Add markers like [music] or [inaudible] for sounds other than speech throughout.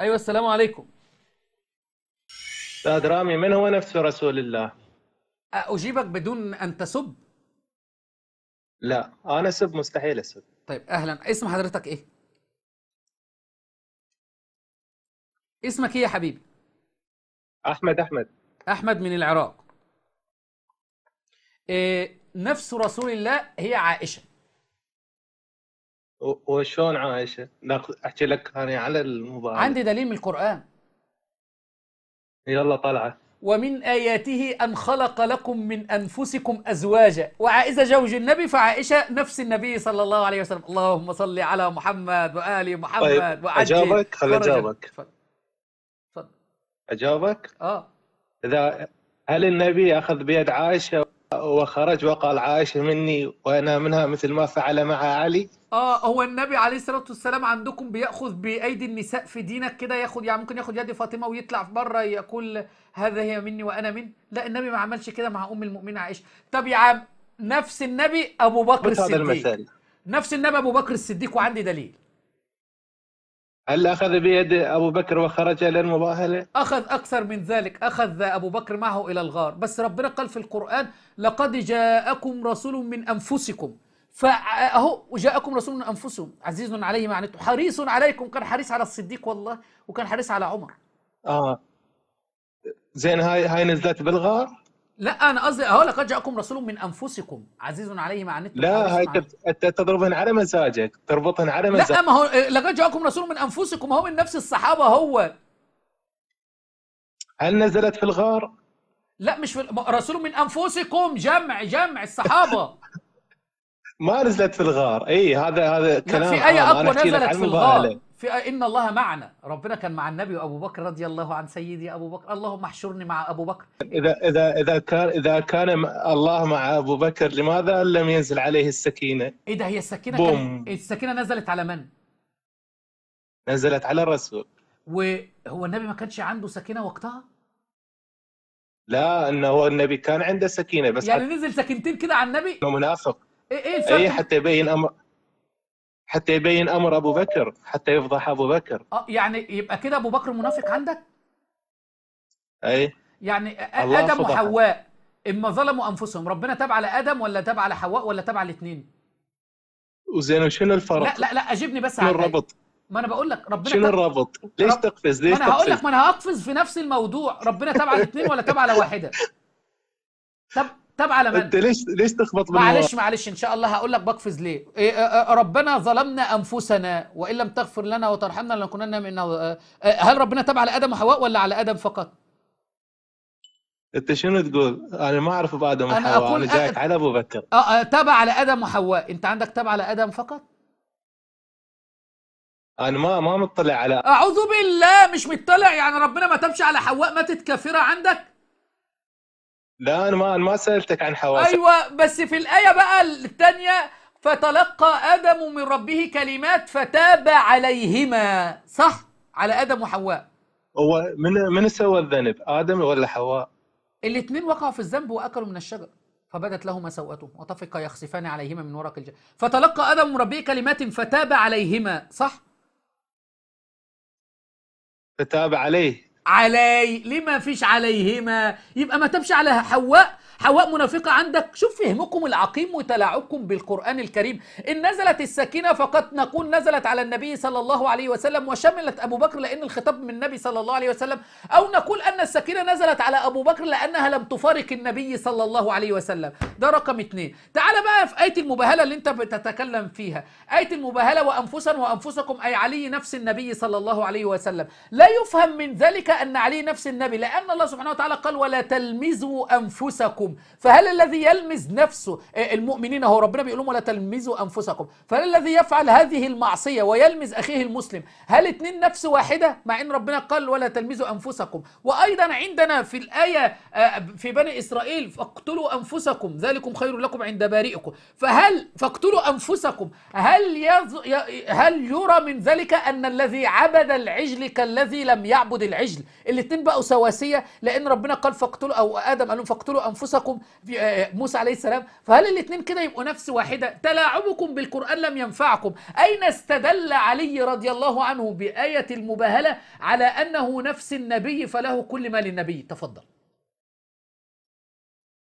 أيوه السلام عليكم. أستاذ رامي من هو نفس رسول الله؟ أجيبك بدون أن تسب؟ لا أنا اسب مستحيل أسب. طيب أهلا. اسم حضرتك إيه؟ اسمك إيه يا حبيبي؟ أحمد أحمد. أحمد من العراق. إيه نفس رسول الله هي عائشة. و- وشلون عايشة؟ أحكي لك ثاني على الموبايل عندي دليل من القرآن. يلا طلعه ومن آياته أن خلق لكم من أنفسكم أزواجا. وعائزة زوج النبي فعائشة نفس النبي صلى الله عليه وسلم. اللهم صل على محمد وآل محمد طيب، وعجل. أجابك؟ خل اتفضل اجاوبك؟ آه. إذا هل النبي أخذ بيد عائشة وخرج وقال عائشة مني وأنا منها مثل ما فعل مع علي؟ آه هو النبي عليه الصلاة والسلام عندكم بيأخذ بأيدي النساء في دينك كده ياخد يعني ممكن ياخد يد فاطمة ويطلع بره يقول هذا هي مني وأنا من لا النبي ما عملش كده مع أم المؤمنين عائشة. طب يا عم نفس النبي أبو بكر الصديق؟ نفس النبي أبو بكر الصديق وعندي دليل. هل أخذ بيد أبو بكر وخرج للمباهله؟ أخذ أكثر من ذلك. أخذ أبو بكر معه إلى الغار. بس ربنا قال في القرآن لقد جاءكم رسول من أنفسكم. فأهو جاءكم رسول من أنفسهم. عزيز عليه ما عنتم حريص عليكم. كان حريص على الصديق والله وكان حريص على عمر. آه. زين هاي هاي نزلت بالغار؟ لا أنا قصدي اهو لقد جاءكم رسول من أنفسكم عزيز عليه ما عنتم. لا هاي أنت تضربهن على مزاجك تربطهن على مزاجك. لا ما هو لقد جاءكم رسول من أنفسكم هو من نفس الصحابة هو. هل نزلت في الغار؟ لا مش في رسول من أنفسكم جمع جمع الصحابة. [laughs] ما نزلت في الغار. اي هذا هذا لا كلام في أحكي لك نزلت في. الغار. في آية إن الله معنا. ربنا كان مع النبي وأبو بكر رضي الله عن سيدي أبو بكر. اللهم احشرني مع أبو بكر. إذا إذا إذا كان إذا كان الله مع أبو بكر لماذا لم ينزل عليه السكينة؟ إيه ده هي السكينة بوم. كان السكينة نزلت على من؟ نزلت على الرسول. وهو النبي ما كانش عنده سكينة وقتها؟ لا إنه هو النبي كان عنده سكينة بس يعني نزل سكينتين كده على النبي؟ منافق. إيه إيه اي حتى يبين أمر. حتى يبين أمر أبو بكر حتى يفضح أبو بكر آه يعني يبقى كده أبو بكر منافق عندك أي يعني فضحه. وحواء إما ظلموا أنفسهم ربنا تاب على آدم ولا تاب على حواء ولا تاب على الاثنين وزين وشنو الفرق؟ لا لا لا أجبني بس شنو على. الربط؟ ما أنا بقول لك ربنا شنو تاب الربط؟ ليش تقفز؟ ما ليش أنا هقول لك؟ ما أنا هقفز في نفس الموضوع ربنا تاب على الاثنين ولا تاب على واحدة [laughs] تاب تاب على انت من ليش ليش تخبط؟ معلش معلش إن شاء الله هقول لك بقفز ليه. إيه آه، آه، ربنا ظلمنا أنفسنا وإن لم تغفر لنا وترحمنا لنكونن من هل ربنا تاب على آدم وحواء ولا على آدم فقط؟ أنت شنو تقول؟ أنا ما أعرف بادم أنا وحواء أنا جايك أ- على أبو بكر. آه آه، تاب على آدم وحواء. أنت عندك تاب على آدم فقط؟ أنا ما ما مطلع على أعوذ بالله مش مطلع يعني ربنا ما تابش على حواء ماتت كافره عندك؟ لا أنا ما أنا ما سألتك عن حواء أيوه بس في الآية بقى الثانية فتلقى آدم من ربه كلمات فتاب عليهما. صح؟ على آدم وحواء. هو من من سوى الذنب آدم ولا حواء؟ الاثنين وقعوا في الذنب وأكلوا من الشجر فبدت لهما سوءتهم. وطفقا يخصفان عليهما من ورق الجنة فتلقى آدم من ربه كلمات فتاب عليهما. صح؟ فتاب عليه. علي. ليه ما فيش عليهما؟ يبقى ما تمشي على حواء حواء منافقة عندك شوف فهمكم العقيم وتلاعبكم بالقرآن الكريم. إن نزلت السكينة فقد نقول نزلت على النبي صلى الله عليه وسلم وشملت أبو بكر لأن الخطاب من النبي صلى الله عليه وسلم. أو نقول أن السكينة نزلت على أبو بكر لأنها لم تفارق النبي صلى الله عليه وسلم. ده رقم اتنين. تعال بقى في آية المباهلة اللي أنت بتتكلم فيها. آية المباهلة وأنفسا وأنفسكم أي علي نفس النبي صلى الله عليه وسلم. لا يفهم من ذلك أن علي نفس النبي لأن الله سبحانه وتعالى قال ولا تلمزوا أنفسكم. فهل الذي يلمز نفسه آه، المؤمنين هو ربنا بيقول لهم ولا تلمزوا أنفسكم. فهل الذي يفعل هذه المعصية ويلمز أخيه المسلم هل اتنين نفس واحدة؟ مع أن ربنا قال ولا تلمزوا أنفسكم. وأيضا عندنا في الآية آه، في بني إسرائيل فاقتلوا أنفسكم ذلكم خير لكم عند بارئكم. فهل فاقتلوا أنفسكم هل يز هل يرى من ذلك أن الذي عبد العجل كالذي لم يعبد العجل؟ الاثنين بقوا سواسية لأن ربنا قال فاقتلوا أو آدم قال لهم فاقتلوا أنفسكم في آه، موسى عليه السلام. فهل الاثنين كده يبقوا نفس واحدة؟ تلاعبكم بالقرآن لم ينفعكم. أين استدل علي رضي الله عنه بآية المباهلة على أنه نفس النبي فله كل ما للنبي؟ تفضل.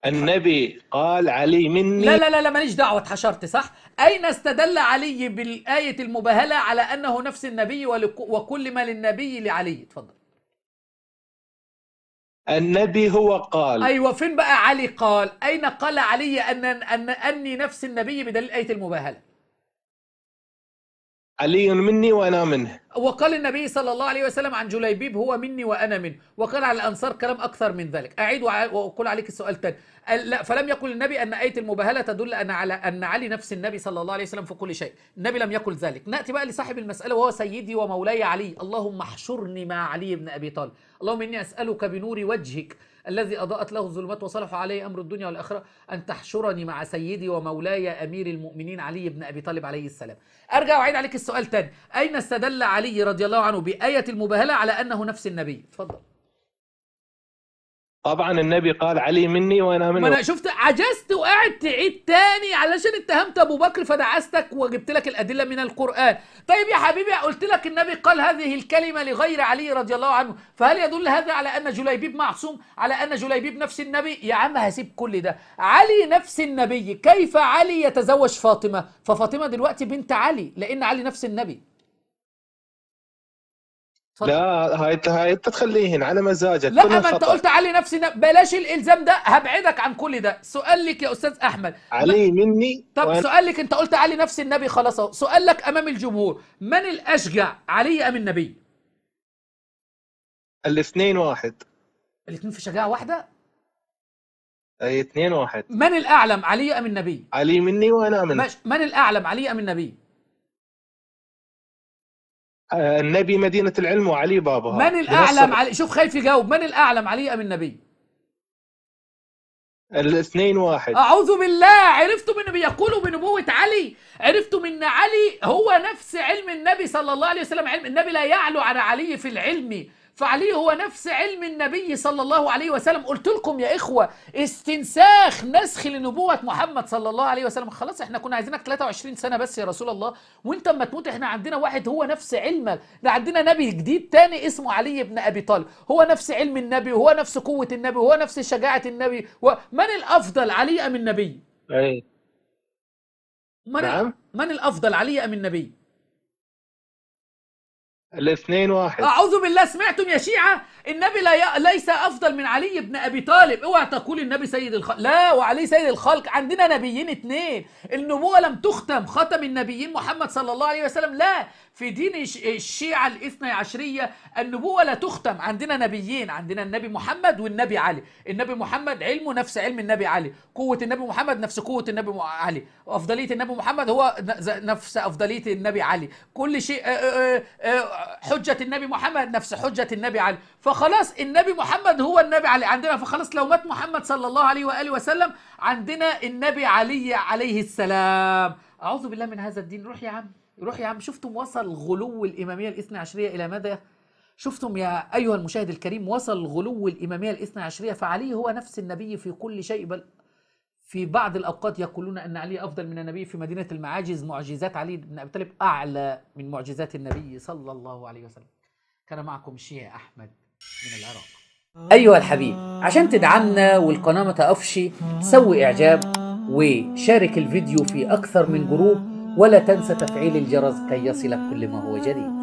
النبي قال علي مني. لا لا لا لا ماليش دعوة اتحشرت صح؟ أين استدل علي بالآية المباهلة على أنه نفس النبي وكل ما للنبي لعلي؟ اتفضل النبي هو قال. أيوه فين بقى علي قال؟ أين قال علي ان ان أني نفس النبي بدليل آية المباهلة؟ علي مني وأنا منه. وقال النبي صلى الله عليه وسلم عن جليبيب هو مني وأنا منه. وقال على الأنصار كلام أكثر من ذلك. أعيد وأقول عليك السؤال تاني. أل- لا فلم يقل النبي أن آية المباهلة تدل أن على أن علي نفس النبي صلى الله عليه وسلم في كل شيء. النبي لم يقل ذلك. نأتي بقى لصاحب المسألة وهو سيدي ومولاي علي. اللهم احشرني مع علي بن أبي طالب. اللهم إني أسألك بنور وجهك الذي أضاءت له الظلمات وصلح عليه أمر الدنيا والآخرة أن تحشرني مع سيدي ومولاي أمير المؤمنين علي بن أبي طالب عليه السلام. أرجع وأعيد عليك السؤال تاني. أين استدل علي رضي الله عنه بآية المباهلة على أنه نفس النبي؟ اتفضل طبعا النبي قال علي مني وأنا ما منه. أنا شفت عجزت وقاعد تعيد تاني علشان اتهمت أبو بكر فدعستك وجبت لك الأدلة من القرآن. طيب يا حبيبي قلت لك النبي قال هذه الكلمة لغير علي رضي الله عنه. فهل يدل هذا على أن جليبيب معصوم على أن جليبيب نفس النبي؟ يا عم هسيب كل ده. علي نفس النبي كيف علي يتزوج فاطمة؟ ففاطمة دلوقتي بنت علي لأن علي نفس النبي. لا هاي هاي انت تخليهن على مزاجك لا ما أنت. قلت علي نفس النبي بلاش الإلزام ده هبعدك عن كل ده. سؤال لك يا أستاذ أحمد. علي مني؟ طب وأنا سؤال لك أنت قلت علي نفس النبي خلاص أهو. سؤال لك أمام الجمهور. من الأشجع علي أم النبي؟ الاثنين واحد. الاثنين في شجاعة واحدة؟ أي اثنين واحد. من الأعلم علي أم النبي؟ علي مني وأنا ماشي. من الأعلم علي أم النبي؟ النبي مدينة العلم وعلي بابها. من الأعلم علي؟ شوف خايف يجاوب من الأعلم علي أم النبي؟ الاثنين واحد. أعوذ بالله. عرفتم ان بيقولوا بنبوة علي. عرفتم ان علي هو نفس علم النبي صلى الله عليه وسلم. علم النبي لا يعلو على علي في العلم. فعلي هو نفس علم النبي صلى الله عليه وسلم. قلت لكم يا إخوة استنساخ نسخ لنبوة محمد صلى الله عليه وسلم. خلاص إحنا كنا عايزينك 23 سنة بس يا رسول الله. وأنت أما تموت إحنا عندنا واحد هو نفس علمك ده عندنا نبي جديد تاني اسمه علي بن أبي طالب. هو نفس علم النبي وهو نفس قوة النبي وهو نفس شجاعة النبي. ومن الأفضل علي أم النبي؟ اي من, نعم. من الأفضل علي أم النبي؟ الاثنين واحد. أعوذ بالله سمعتم يا شيعة؟ النبي لا ي... ليس أفضل من علي بن أبي طالب. اوعى تقول النبي سيد الخلق لا وعلي سيد الخلق. عندنا نبيين اتنين. النبوة لم تختم ختم النبيين محمد صلى الله عليه وسلم. لا في دين الش- الشيعة الاثنى عشرية النبوة لا تختم. عندنا نبيين. عندنا النبي محمد والنبي علي. النبي محمد علمه نفس علم النبي علي. قوة النبي محمد نفس قوة النبي علي. أفضلية النبي محمد هو نفس أفضلية النبي علي. كل شيء آه، آه، آه، حجة النبي محمد نفس حجة النبي علي. فخلاص النبي محمد هو النبي علي عندنا. فخلاص لو مات محمد صلى الله عليه وآله وسلم عندنا النبي علي عليه السلام. أعوذ بالله من هذا الدين. روح يا عم. روح يا عم. شفتم وصل غلو الإمامية الاثنى عشرية إلى مدى شفتم يا أيها المشاهد الكريم وصل غلو الإمامية الاثنى عشرية فعلي هو نفس النبي في كل شيء. بل في بعض الأوقات يقولون أن علي أفضل من النبي في مدينة المعاجز معجزات علي بن أبي طالب أعلى من معجزات النبي صلى الله عليه وسلم. كان معكم الشيخ أحمد من العراق. أيها الحبيب عشان تدعمنا والقناة ما تقفش سوي إعجاب وشارك الفيديو في أكثر من group ولا تنسى تفعيل الجرس كي يصلك كل ما هو جديد.